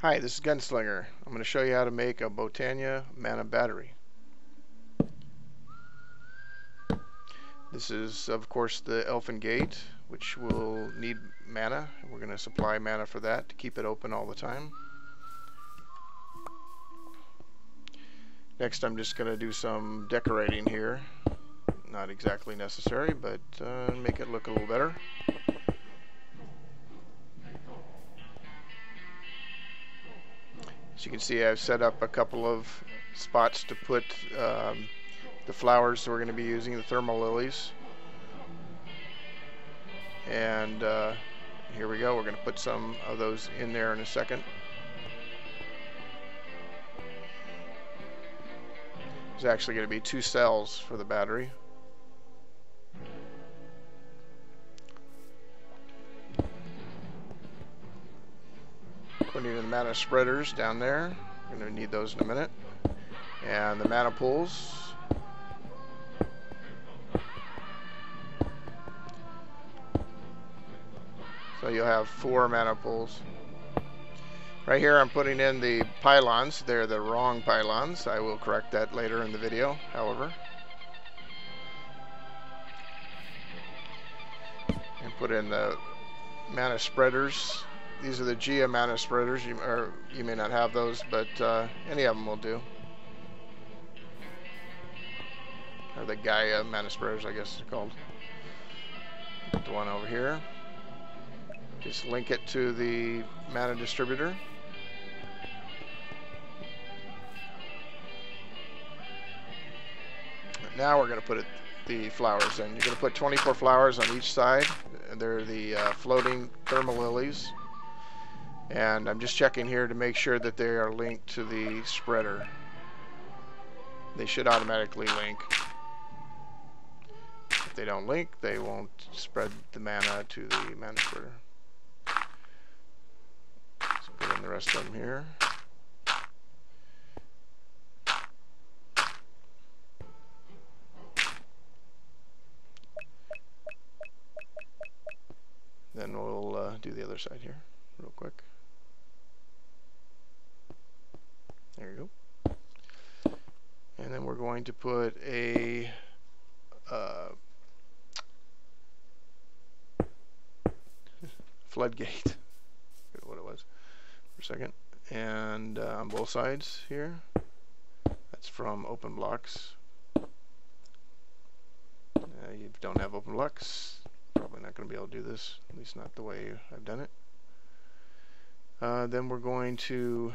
Hi, this is Gunslinger. I'm going to show you how to make a Botania mana battery. This is, of course, the Elfin Gate, which will need mana. We're going to supply mana for that to keep it open all the time. Next, I'm just going to do some decorating here. Not exactly necessary, but uh, make it look a little better. As you can see, I've set up a couple of spots to put um, the flowers we're going to be using, the thermalilies. And uh, here we go. We're going to put some of those in there in a second. There's actually going to be two cells for the battery. Mana spreaders down there. We're going to need those in a minute. And the mana pools. So you'll have four mana pools. Right here I'm putting in the pylons. They're the wrong pylons. I will correct that later in the video, however. And put in the mana spreaders these are the Gia mana spreaders. You, or you may not have those, but uh, any of them will do. Or the Gaia mana spreaders, I guess it's called. Put the one over here. Just link it to the mana distributor. Now we're going to put it, the flowers in. You're going to put 24 flowers on each side. They're the uh, floating thermalilies and I'm just checking here to make sure that they are linked to the spreader. They should automatically link. If they don't link they won't spread the mana to the mana spreader. So put in the rest of them here. Then we'll uh, do the other side here real quick There you go. And then we're going to put a uh, floodgate. what it was for a second. And uh, on both sides here. That's from Open Blocks. Uh, you don't have Open Blocks. Probably not going to be able to do this. At least not the way I've done it. Uh, then we're going to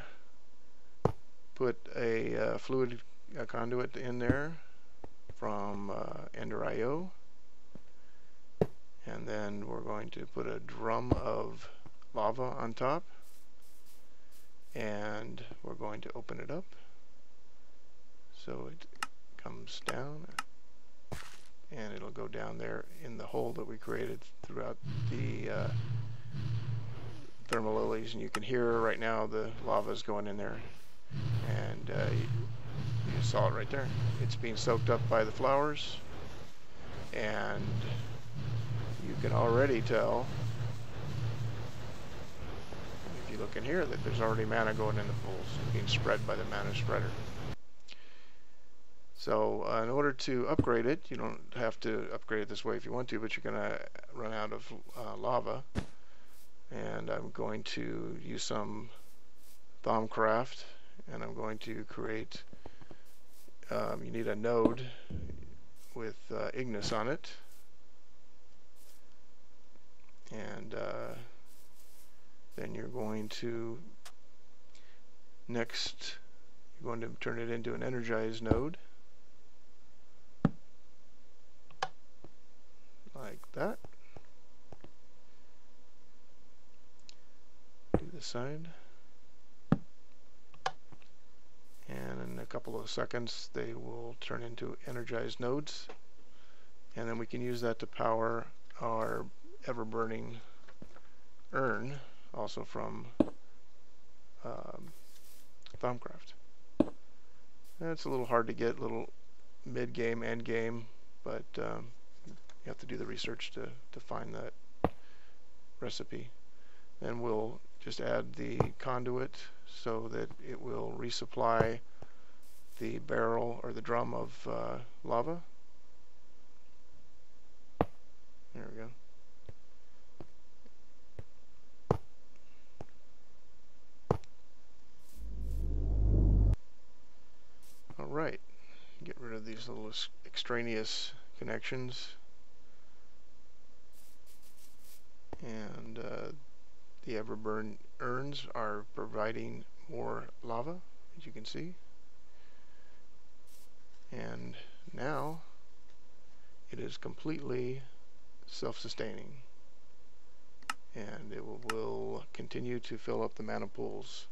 put a uh, fluid a conduit in there from uh, Ender IO and then we're going to put a drum of lava on top. And we're going to open it up so it comes down. And it'll go down there in the hole that we created throughout the uh, thermalilies and you can hear right now the lava is going in there. And uh, you, saw it right there. It's being soaked up by the flowers and you can already tell if you look in here that there's already mana going in the pools being spread by the mana spreader. So uh, in order to upgrade it, you don't have to upgrade it this way if you want to, but you're going to run out of uh, lava. And I'm going to use some Thaumcraft and I'm going to create um, you need a node with uh, Ignis on it. And uh, then you're going to next you're going to turn it into an energized node. Like that. Do the side and in a couple of seconds they will turn into energized nodes and then we can use that to power our ever-burning urn also from um, Thaumcraft. It's a little hard to get, little mid-game, end-game, but um, you have to do the research to, to find that recipe. Then we'll just add the conduit so that it will resupply the barrel or the drum of uh, lava. There we go. Alright, get rid of these little extraneous connections. And uh, the Everburn urns are providing more lava, as you can see. And now it is completely self-sustaining. And it will, continue to fill up the mana pools.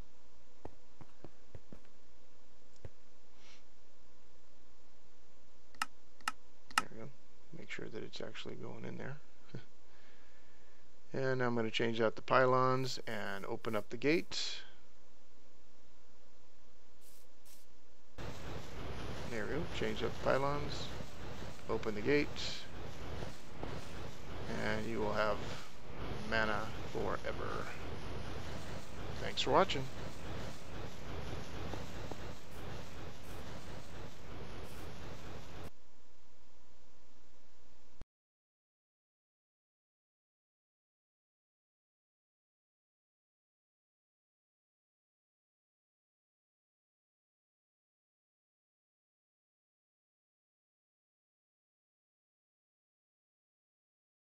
There we go. Make sure that it's actually going in there. And I'm going to change out the pylons and open up the gate. There we go. Change up the pylons. Open the gate. And you will have mana forever. Thanks for watching.